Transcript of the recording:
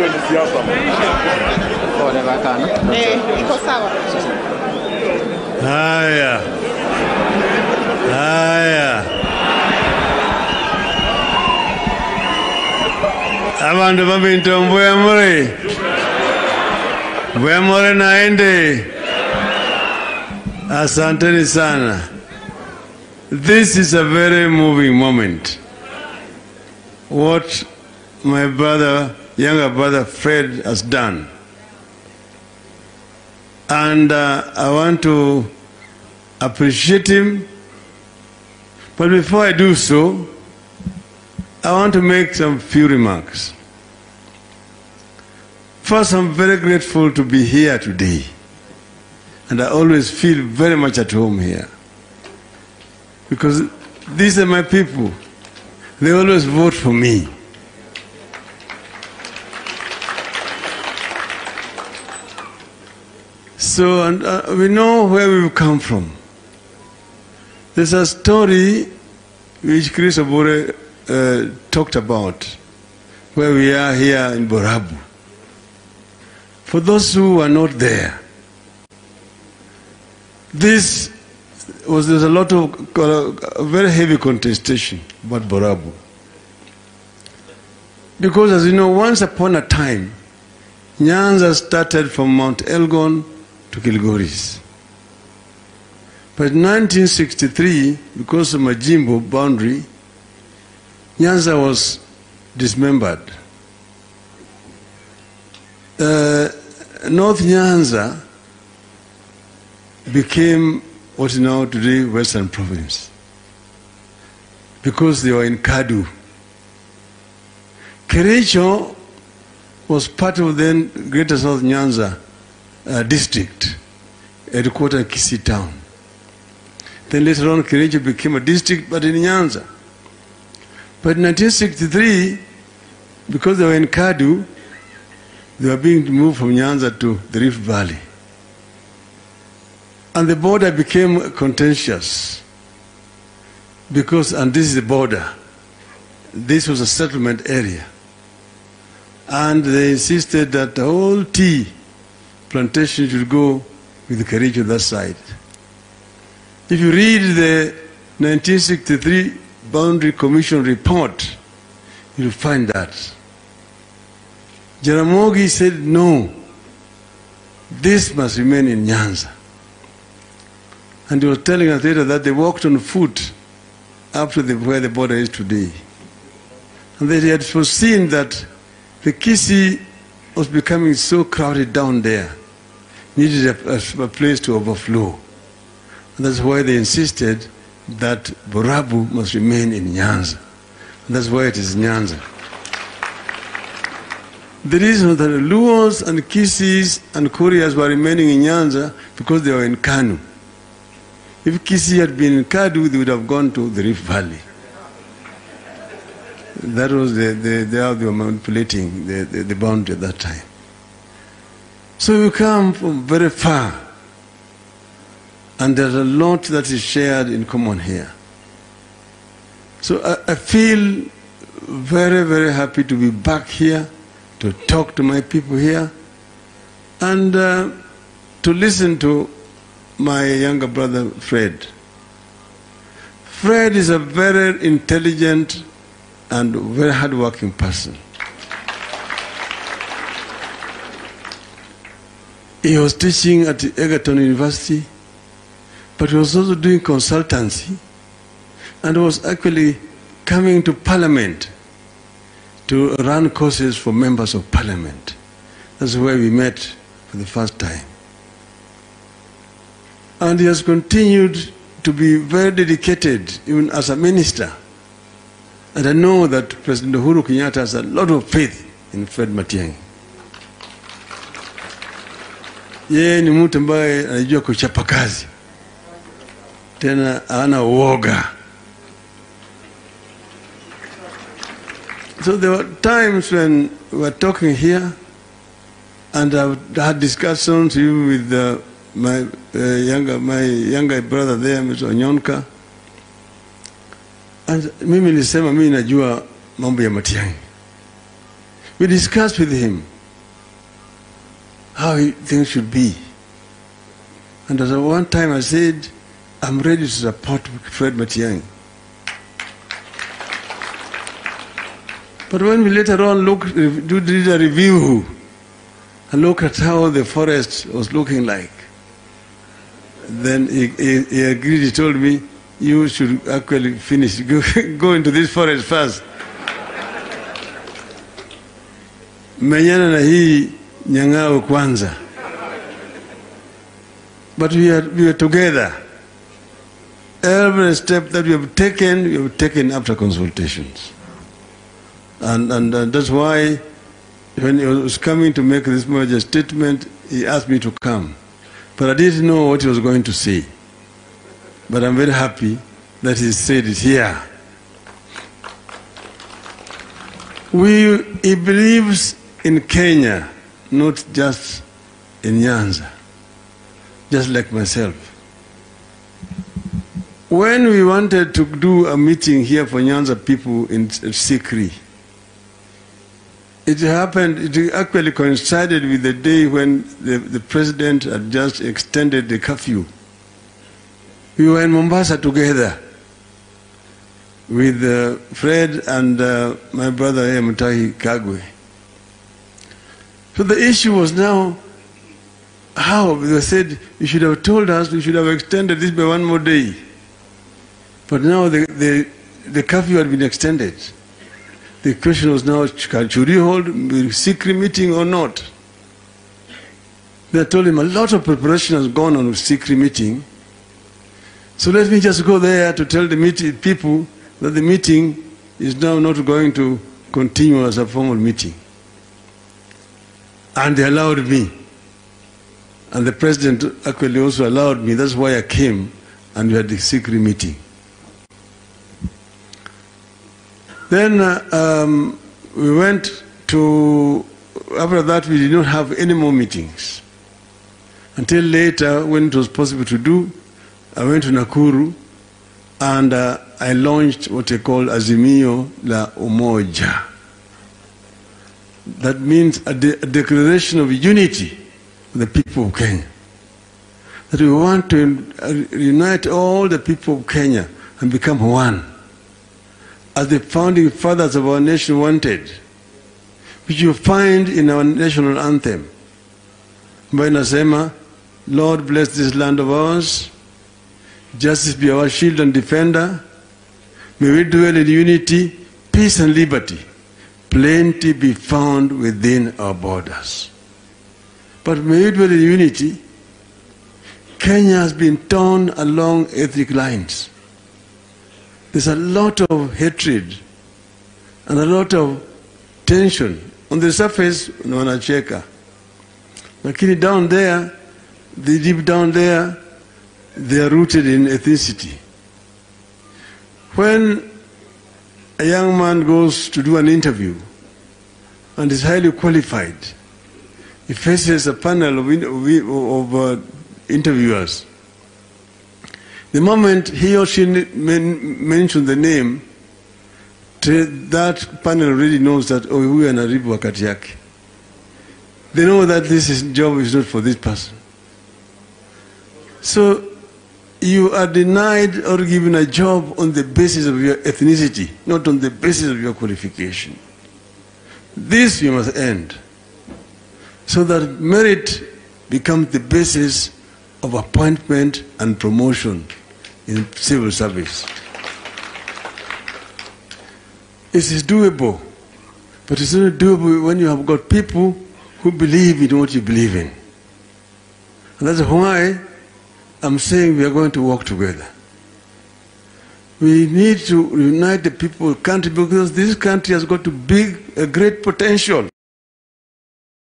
hiyo ni siasa. Pole bakana. Eh, iko sawa. Haya, haya, abantu babinto mbuya muri mbuya muri naende. Asanteni sana. This is a very moving moment. What my brother, younger brother Fred has done. And uh, I want to appreciate him. But before I do so, I want to make some few remarks. First, I'm very grateful to be here today. And I always feel very much at home here. Because these are my people. They always vote for me. So, and, uh, we know where we've come from. There's a story which Chris uh, talked about, where we are here in Borabu. For those who are not there, this was there's a lot of uh, very heavy contestation about Borabu. Because as you know, once upon a time, Nyanza started from Mount Elgon to Kilgoris. But in 1963, because of Majimbo boundary, Nyanza was dismembered. Uh, North Nyanza became what is now today Western Province because they were in Kadu. Kericho was part of then Greater South Nyanza uh, district, headquartered Kisi town. Then later on, Kirinji became a district, but in Nyanza. But in 1963, because they were in Kadu, they were being moved from Nyanza to the Rift Valley. And the border became contentious because, and this is the border, this was a settlement area. And they insisted that the whole tea plantation should go with the carriage on that side. If you read the 1963 Boundary Commission report, you'll find that. Jaramogi said, no, this must remain in Nyanza. And he was telling us later that they walked on foot up to the, where the border is today. And that he had foreseen that the Kisii was becoming so crowded down there, needed a, a, place to overflow. And that's why they insisted that Borabu must remain in Nyanza. And that's why it is Nyanza. The reason that Luos and Kisiis and Kurias were remaining in Nyanza because they were in Kanu. If Kisii had been in Kadu, they would have gone to the Rift Valley. That was the, the, the how they were manipulating the, the, the boundary at that time. So we come from very far. And there's a lot that is shared in common here. So I, I feel very, very happy to be back here, to talk to my people here, and uh, to listen to my younger brother Fred. Fred is a very intelligent and very hardworking person. He was teaching at Egerton University, but he was also doing consultancy and was actually coming to Parliament to run courses for members of Parliament. That's where we met for the first time. And he has continued to be very dedicated, even as a minister. And I know that President Uhuru Kenyatta has a lot of faith in Fred Matiang'i. Yeye ni mtu ambaye anajua kuchapa kazi, tena hana uoga. So there were times when we were talking here, and I had discussions even with uh, my uh, younger my younger brother there, Mr. Onyonka. And mimi nilisema mimi najua mambo ya Matiang'i. We discussed with him how things should be. And at one time I said, I'm ready to support Fred Matiang'i. But when we later on look, do did a review and look at how the forest was looking like, then he, he, he agreed. He told me, "You should actually finish. Go, go into this forest first. Menyana na hii nyang'ao kwanza." But we are, we are together. Every step that we have taken, we have taken after consultations. And, and, and that's why when he was coming to make this merger statement, he asked me to come. But I didn't know what he was going to say. But I'm very happy that he said it here. We, he believes in Kenya, not just in Nyanza, just like myself. When we wanted to do a meeting here for Nyanza people in Sikri, it happened, it actually coincided with the day when the, the president had just extended the curfew. We were in Mombasa together with uh, Fred and uh, my brother here, Mutahi Kagwe. So the issue was now how they said you should have told us, we should have extended this by one more day. But now the, the, the curfew had been extended. The question was now, should you hold a secret meeting or not? They told him a lot of preparation has gone on with secret meeting. So let me just go there to tell the meeting, people that the meeting is now not going to continue as a formal meeting. And they allowed me. And the president actually also allowed me. That's why I came and we had the secret meeting. Then uh, um, we went to, after that, we did not have any more meetings. Until later, when it was possible to do, I went to Nakuru and uh, I launched what they call Azimio la Umoja. That means a, de- a declaration of unity with the people of Kenya. That we want to uh, unite all the people of Kenya and become one. As the founding fathers of our nation wanted, which you find in our national anthem, ambayo Lord bless this land of ours, justice be our shield and defender, may we dwell in unity, peace and liberty, plenty be found within our borders. But may we dwell in unity, Kenya has been torn along ethnic lines. There's a lot of hatred and a lot of tension. On the surface, wanacheka. Lakini down there, the deep down there, they are rooted in ethnicity. When a young man goes to do an interview and is highly qualified, he faces a panel of, of uh, interviewers. The moment he or she men, mentions the name, that panel already knows that, oh, huyu are wakati yake. They know that this is, job is not for this person. So you are denied or given a job on the basis of your ethnicity, not on the basis of your qualification. This you must end so that merit becomes the basis of appointment and promotion in civil service. It is doable, but it's not doable when you have got people who believe in what you believe in. And that's why I'm saying we are going to work together. We need to unite the people country because this country has got a big, a great potential.